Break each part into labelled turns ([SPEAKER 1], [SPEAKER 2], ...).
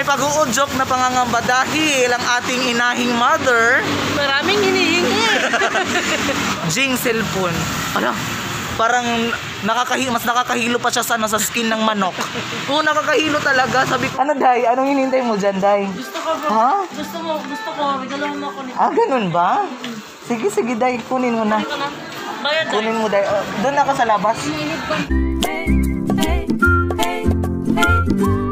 [SPEAKER 1] may pag-uudyok na pangangamba dahil ang ating inahing mother,
[SPEAKER 2] Maraming hinihingi.
[SPEAKER 1] Jing cellphone. Ala, parang nakakahi mas nakakahilo pa siya sa ano, sa skin ng manok. Oo, nakakahilo talaga. Sabi ko, ano Day? Anong hinintay mo dyan, Day?
[SPEAKER 2] Gusto ko, bro.
[SPEAKER 1] Ha?
[SPEAKER 2] Gusto mo, gusto ko. Regalawan mo ako nito.
[SPEAKER 1] Ah, ganun ba? Sige, sige, Day. Kunin mo na.
[SPEAKER 2] Na. Bayad na.
[SPEAKER 1] Kunin mo, Day. Oh, doon ako sa labas.
[SPEAKER 2] Iniinit ba?
[SPEAKER 1] Hi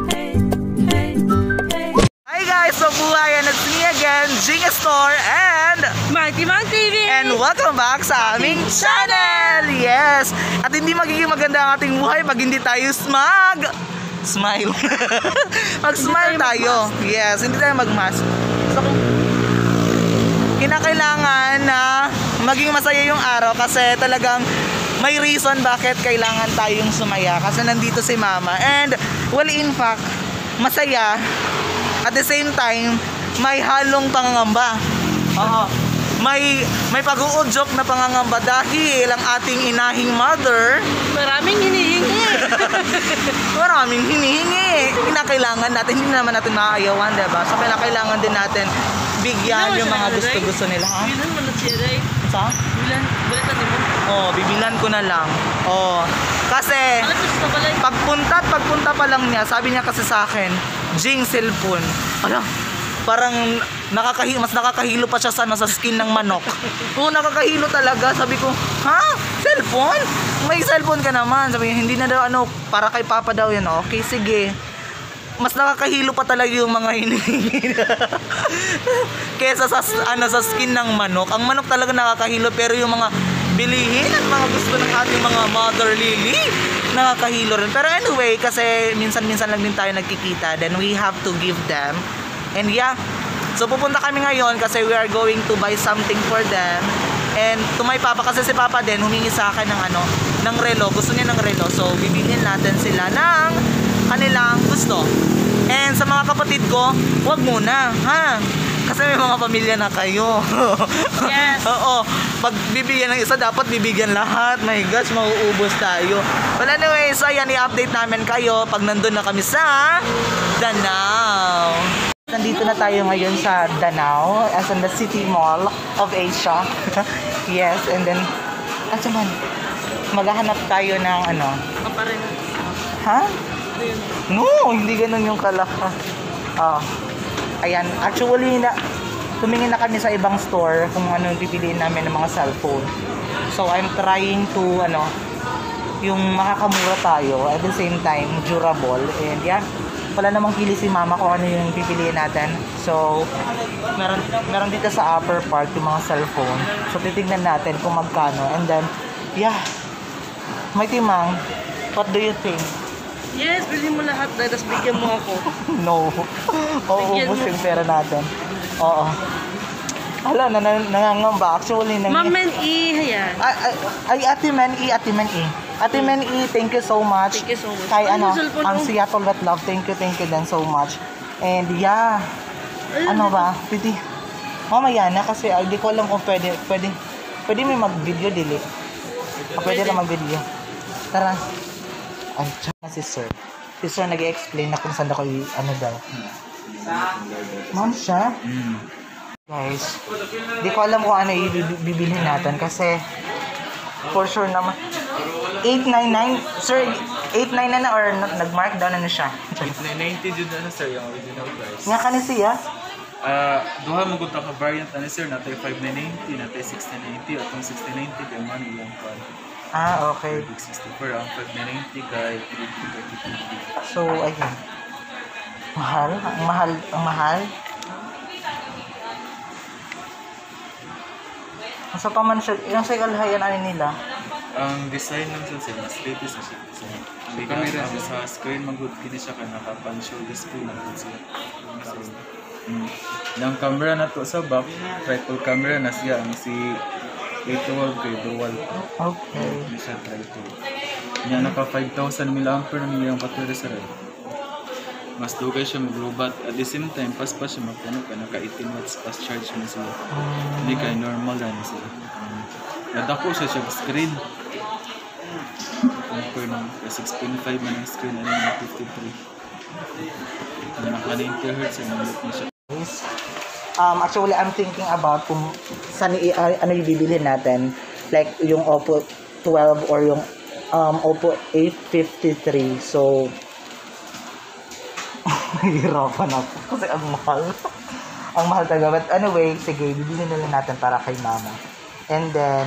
[SPEAKER 1] buhay and it's me again, Jing Store and...
[SPEAKER 2] Mighty Man TV!
[SPEAKER 1] And welcome back sa aming channel! Yes! At hindi magiging maganda ang ating buhay pag hindi tayo smag... Smile. Mag-smile tayo. Yes, hindi tayo mag-mask. So, kinakailangan na maging masaya yung araw kasi talagang may reason bakit kailangan tayong sumaya kasi nandito si mama and well in fact masaya at the same time may halong pangangamba Oo. may may pag-uudyok na pangangamba dahil ang ating inahing mother
[SPEAKER 2] Maraming hinihingi.
[SPEAKER 1] maraming hinihingi kinakailangan natin hindi naman natin maaayawan diba so kailangan din natin bigyan yung mga gusto-gusto nila ha?
[SPEAKER 2] Bilan mo na siya, Ray.
[SPEAKER 1] Sa?
[SPEAKER 2] Bilan, bilatan mo.
[SPEAKER 1] Oh, bibilan ko na lang. Oh. Kasi pagpunta at pagpunta pa lang niya, sabi niya kasi sa akin, Jing cellphone. Ala, parang nakakahi mas nakakahilo pa siya sa, ano, sa skin ng manok. Oo, nakakahilo talaga. Sabi ko, ha? Cellphone? May cellphone ka naman. Sabi hindi na daw ano, para kay Papa daw yan. Okay, sige. Mas nakakahilo pa talaga yung mga hinihingi Kesa sa ano sa skin ng manok. Ang manok talaga nakakahilo pero yung mga bilihin at mga gusto ng ating mga mother lily nakakahilo rin. Pero anyway, kasi minsan-minsan lang din tayo nagkikita, then we have to give them. And yeah, so pupunta kami ngayon kasi we are going to buy something for them. And to my papa kasi si papa din humingi sa akin ng ano, ng relo. Gusto niya ng relo. So bibilhin natin sila ng kanilang gusto. And sa mga kapatid ko, wag muna, ha? Kasi may mga pamilya na kayo.
[SPEAKER 2] Yes.
[SPEAKER 1] Oo. Pag bibigyan ng isa, dapat bibigyan lahat. My gosh, mauubos tayo. Well, anyway, so yan, i-update namin kayo pag nandun na kami sa Danao. Nandito na tayo ngayon sa Danao, as in the City Mall of Asia. yes, and then, at man, maghahanap tayo ng ano,
[SPEAKER 2] Kaparin.
[SPEAKER 1] ha? No, hindi ganun yung kalaka. Ah. Ayan, actually na tumingin na kami sa ibang store kung ano pipiliin namin ng mga cellphone. So I'm trying to ano yung makakamura tayo at the same time durable. And yeah wala namang pili si mama kung ano yung pipiliin natin. So meron, meron dito sa upper part yung mga cellphone. So titignan natin kung magkano. And then yeah may timang what do you think
[SPEAKER 2] Yes, bilhin mo lahat. Tapos bigyan mo ako.
[SPEAKER 1] No. Mauubos yung pera natin. Oo. Hala, na, na, nangangamba. Actually, nang...
[SPEAKER 2] Ma'am Men E, ayan.
[SPEAKER 1] Ay, ay, ay, Ate Man E, Ate Man E. Ate Man E, thank you so much.
[SPEAKER 2] Thank you so much.
[SPEAKER 1] Kay
[SPEAKER 2] Ano
[SPEAKER 1] ano,
[SPEAKER 2] cellphone
[SPEAKER 1] ang
[SPEAKER 2] mo?
[SPEAKER 1] Seattle Wet Love, thank you, thank you then so much. And yeah, ano ba, pwede, mamaya na kasi ah, di ko alam kung pwede, pwede, pwede may mag-video, dili. Ah, pwede
[SPEAKER 2] Pwede.
[SPEAKER 1] na mag-video. Tara. Ay, tsaka si Sir. Si Sir nag-explain na kung saan ako i- ano daw. Ma'am siya? Guys, di ko alam kung ano ibibilhin natin kasi for sure naman 899 sir 899 na or n- nag-mark down na na siya
[SPEAKER 3] 90 jud na sir yung original price.
[SPEAKER 1] nga ka ni siya
[SPEAKER 3] Ah, duha mo gud ka variant ani sir natay 5990, natay 1690 atong 1690 kay man ilang pa.
[SPEAKER 1] Ah okay
[SPEAKER 3] Big 64 ang 5990 kay 350.
[SPEAKER 1] so ayun mahal ang mahal ang mahal Asa pa man siya, yung sa kalhayan ano nila?
[SPEAKER 3] Ang design ng sir mas latest na siya. So, ang camera sa screen magud kini siya ka naka pan show display na gud siya. So, mm. Ang camera na to sa back, triple camera na siya ang si 812 kay dual.
[SPEAKER 1] Okay.
[SPEAKER 3] Hindi siya triple. Niya naka 5,000 mAh na niya yung battery sa red. Mas dugay siya maglubat. At the same time, pas pa siya magpuno ka. Naka 18 watts fast charge mo siya. Hindi kay normal lang siya. Um, nadako siya siya screen. Compare ng 6.5 man ang screen. Ano yung 53. Na naka 90 hertz, sinulot niya siya.
[SPEAKER 1] Um, actually, I'm thinking about kung saan ah, ano yung bibilhin natin. Like, yung Oppo 12 or yung um, Oppo 853. So, hirapan ako. Kasi ang mahal. ang mahal talaga. But anyway, sige, bibilhin na lang natin para kay mama. And then,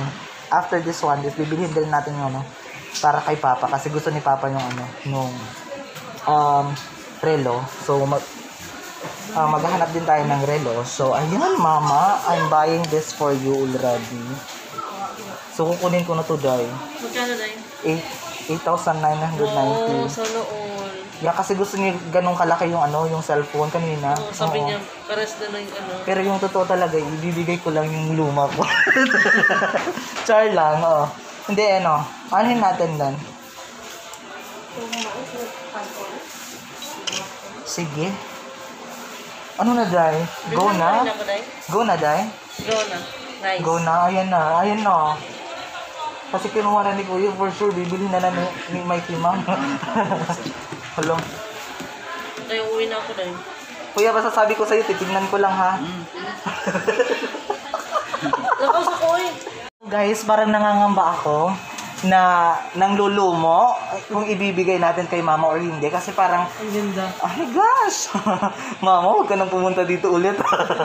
[SPEAKER 1] after this one, is bibilhin din natin yung ano, para kay papa. Kasi gusto ni papa yung ano, nung um, relo. So, mag, Ah, maghahanap din tayo ng relo. So, ayan, mama. I'm buying this for you already. So, kukunin ko na to, Day.
[SPEAKER 2] Magkano yun?
[SPEAKER 1] Eight-
[SPEAKER 2] Oo,
[SPEAKER 1] 8,990.
[SPEAKER 2] sana all.
[SPEAKER 1] Yeah, kasi gusto niya ganun kalaki yung ano, yung cellphone kanina.
[SPEAKER 2] Oo, sabi
[SPEAKER 1] Oo.
[SPEAKER 2] niya, pares na lang yung ano.
[SPEAKER 1] Pero yung totoo talaga, ibibigay ko lang yung luma ko. Char lang, oo. Hindi, ano. Anuhin natin dan. Sige. Ano na, Day? Go na?
[SPEAKER 2] ako.
[SPEAKER 1] Go na, Day?
[SPEAKER 2] Go na. Nice.
[SPEAKER 1] Go na, ayan na, ayan na. Kasi kinuha na ni Kuya, for sure, bibili na na ni, ni Mighty Mom. Hello.
[SPEAKER 2] Kaya uwi na ako, Day.
[SPEAKER 1] Kuya, basta sabi ko sa'yo, titignan ko lang ha.
[SPEAKER 2] Lakaw sa ko eh.
[SPEAKER 1] Guys, parang nangangamba ako na nang lulumo kung ibibigay natin kay mama or hindi. Kasi parang,
[SPEAKER 2] Ang ganda.
[SPEAKER 1] oh my gosh! mama, huwag ka nang pumunta dito ulit.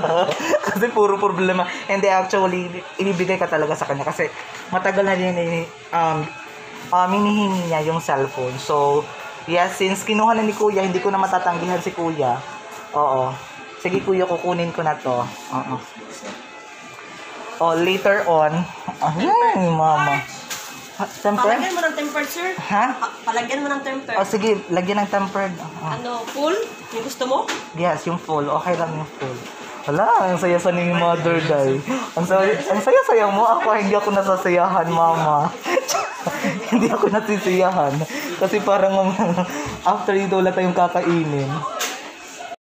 [SPEAKER 1] kasi puro problema. And then actually, ibibigay ka talaga sa kanya. Kasi matagal na din ini- um, um, hinihingi niya yung cellphone. So, yes, since kinuha na ni kuya, hindi ko na matatanggihan si kuya. Oo. Sige kuya, kukunin ko na to. Oo. Oh, later on. Ay, mama. Ha, temper?
[SPEAKER 4] Palagyan mo ng tempered, sir.
[SPEAKER 1] Ha?
[SPEAKER 4] Pa- Palagyan mo ng tempered.
[SPEAKER 1] Oh, sige, lagyan ng tempered. Ah,
[SPEAKER 4] Ano, full? Yung gusto mo?
[SPEAKER 1] yes, yung full. Okay lang yung full. Wala, ang saya sa ni mother guy. Ang saya, ang saya saya mo. Ako hindi ako nasasayahan, mama. hindi ako nasisiyahan. Kasi parang after ito wala tayong kakainin.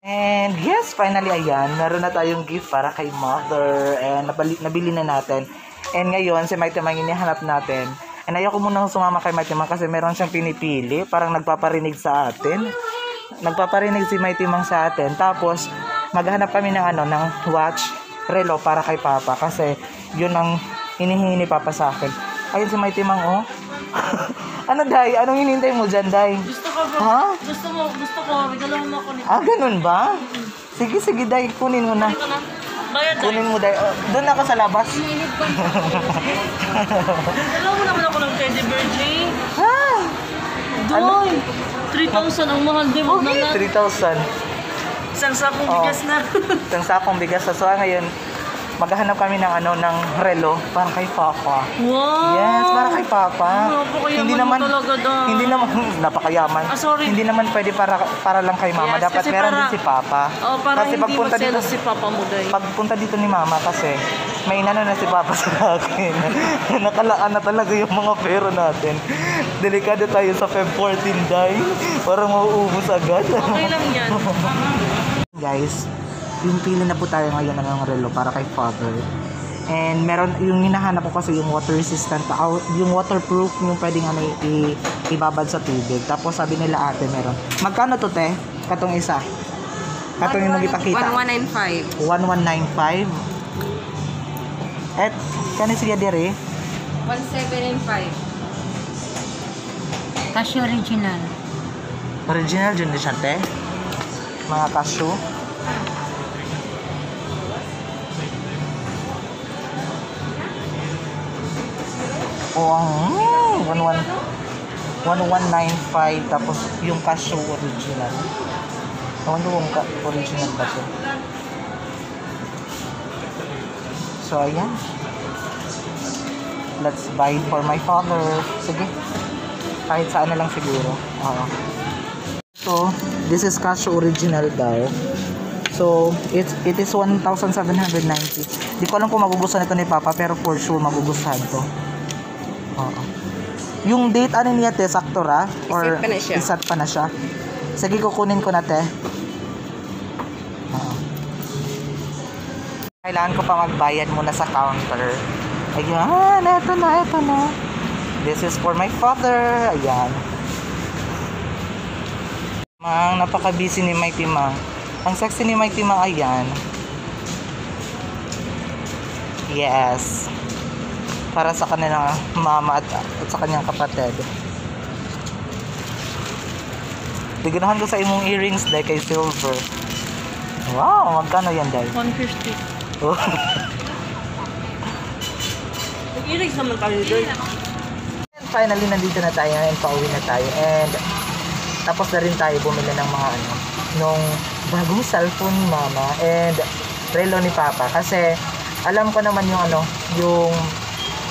[SPEAKER 1] And yes, finally ayan, meron na tayong gift para kay mother. And nabali, nabili na natin. And ngayon, si Mighty Mang hinahanap natin. And ayoko munang sumama kay Mighty Mang kasi meron siyang pinipili. Parang nagpaparinig sa atin. Nagpaparinig si Mighty Mang sa atin. Tapos, maghanap kami ng ano, ng watch, relo para kay Papa. Kasi, yun ang hinihingi ni Papa sa akin. Ayun si Mighty Mang, oh. ano, Day? Anong hinintay mo dyan, Day?
[SPEAKER 2] Gusto ko, bro.
[SPEAKER 1] Ha?
[SPEAKER 2] Gusto mo, gusto ko. Regalahan mo ako nito.
[SPEAKER 1] Ah, ganun ba? Sige, sige, Day. Kunin mo na.
[SPEAKER 2] Ito na. Bayad.
[SPEAKER 1] Kunin mo, Day. Oh, doon ako sa labas.
[SPEAKER 2] Dalawa mo naman ako ng teddy bear, Jay.
[SPEAKER 1] Ah!
[SPEAKER 2] Doy! 3,000 ang mahal, di mo na lang.
[SPEAKER 1] 3,000.
[SPEAKER 2] Isang sakong
[SPEAKER 1] Oo.
[SPEAKER 2] bigas na.
[SPEAKER 1] Isang sakong bigas. So, ah, ngayon, maghahanap kami ng ano ng relo para kay Papa.
[SPEAKER 2] wow!
[SPEAKER 1] Yes, para kay Papa.
[SPEAKER 2] Napakayaman
[SPEAKER 1] hindi naman
[SPEAKER 2] talaga, Day.
[SPEAKER 1] Hindi naman napakayaman.
[SPEAKER 2] Ah, sorry.
[SPEAKER 1] Hindi naman pwede para para lang kay Mama.
[SPEAKER 2] Yes,
[SPEAKER 1] Dapat meron
[SPEAKER 2] para-
[SPEAKER 1] din si Papa.
[SPEAKER 2] Oh, para
[SPEAKER 1] kasi
[SPEAKER 2] hindi
[SPEAKER 1] pagpunta dito
[SPEAKER 2] si Papa mo, Day.
[SPEAKER 1] pagpunta dito ni Mama kasi may inano na si Papa sa akin. Nakalaan na talaga yung mga pera natin. Delikado tayo sa Feb 14 day. Parang mauubos agad.
[SPEAKER 2] Okay lang yan.
[SPEAKER 1] Guys, yung pili na po tayo ngayon ng relo para kay Father. And meron, yung hinahanap ko kasi yung water resistant, yung waterproof, yung pwedeng ano, i, ibabad sa tubig. Tapos sabi nila ate meron. Magkano to te? Katong isa? Katong yung nagipakita?
[SPEAKER 4] 1195.
[SPEAKER 1] 1195. At, kani siya dire?
[SPEAKER 4] 1795.
[SPEAKER 5] Casio original.
[SPEAKER 1] Original dyan din siya te? Mga cashew. Oh, ang mm, 11 1195 tapos yung cashew original. Ewan ko kung original ba to. So, ayan. Let's buy for my father. Sige. Kahit saan na lang siguro. Oo. So, this is cashew original daw. So, it, it is 1,790. Di ko alam kung magugustuhan ito ni Papa, pero for sure magugustuhan to. Oo. Yung date ano niya te, sakto ra? Or
[SPEAKER 4] Isat pa na siya.
[SPEAKER 1] isat pa na siya? Sige, kukunin ko na te. Oo. Kailangan ko pa magbayad muna sa counter. Ayan, eto na, eto na. This is for my father. Ayan. Ang napaka-busy ni Mighty Mang. Ang sexy ni Mighty Mang, ayan. Yes. Para sa kanilang mama at, at sa kanyang kapatid. Tiganahan ko sa imong earrings dahil kay Silver. Wow, magkano yan dahil?
[SPEAKER 2] 150.
[SPEAKER 1] Oh.
[SPEAKER 2] Nag-irig naman tayo doon.
[SPEAKER 1] And finally, nandito na tayo and pauwi na tayo. And tapos na rin tayo bumili ng mga ano, nung bagong cellphone ni mama and relo ni papa. Kasi alam ko naman yung ano, yung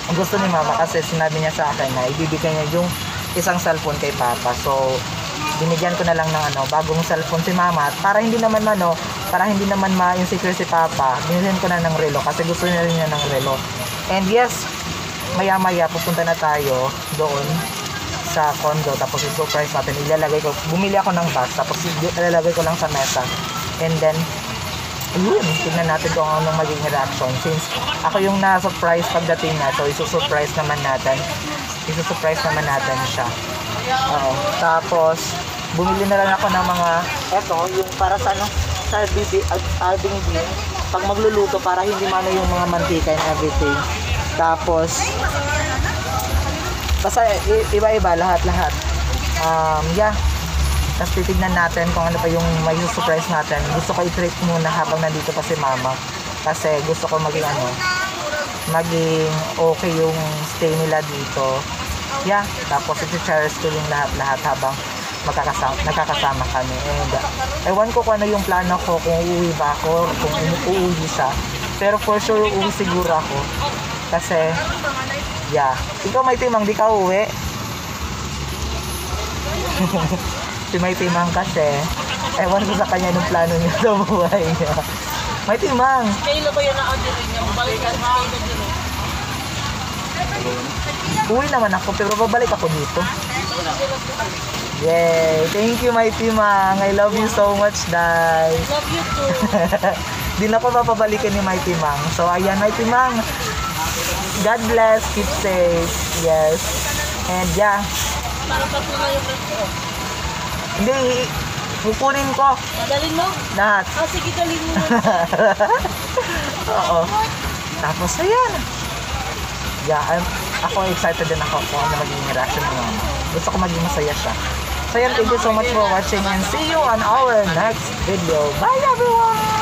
[SPEAKER 1] ang gusto ni mama kasi sinabi niya sa akin na ibibigay niya yung isang cellphone kay papa. So, binigyan ko na lang ng ano, bagong cellphone si mama para hindi naman ano, para hindi naman ma-insecure si papa, binigyan ko na ng relo kasi gusto niya rin niya ng relo. And yes, maya-maya pupunta na tayo doon sa condo tapos i-surprise natin ilalagay ko bumili ako ng bus tapos ilalagay ko lang sa mesa and then yun tingnan natin kung anong magiging reaction since ako yung na-surprise pagdating na so isusurprise naman natin isusurprise naman natin siya Oo. tapos bumili na lang ako ng mga eto yung para sa ano sa bibi albing bean pag magluluto para hindi mano yung mga mantika and everything tapos Basta iba-iba, lahat-lahat. Um, yeah. Tapos titignan natin kung ano pa yung may surprise natin. Gusto ko i-treat muna habang nandito pa si mama. Kasi gusto ko maging ano, maging okay yung stay nila dito. Yeah. Tapos iti-cherish ko yung lahat-lahat habang magkakasama, nagkakasama kami. And uh, ewan ko kung ano yung plano ko, kung uuwi ba ako, kung uuwi siya. Pero for sure, uuwi siguro ako. Kasi, yeah. Ikaw may timang, di ka uwi. si may timang kasi, ewan ko sa kanya nung plano niya sa buhay niya. May timang.
[SPEAKER 2] Kailan ba yan na-order niya? Balikan din.
[SPEAKER 1] Uwi naman ako, pero babalik ako dito. Yay! Thank you, my timang. I love you so much, Dai.
[SPEAKER 2] Love you too.
[SPEAKER 1] Di na pa papabalikan ni Mighty Mang. So, ayan, Mighty Mang. God bless. Keep safe. Yes. And yeah.
[SPEAKER 2] Para tatlo na yung.
[SPEAKER 1] Hindi, kukunin ko
[SPEAKER 2] Madalin mo?
[SPEAKER 1] lahat.
[SPEAKER 2] Ah, sige, dalhin mo.
[SPEAKER 1] Oo. Tapos, ayan. Yeah, I'm, ako excited din ako kung ano magiging reaction ni Mama. Gusto ko maging masaya siya. So, ayan, thank you so much for watching and see you on our next video. Bye, everyone!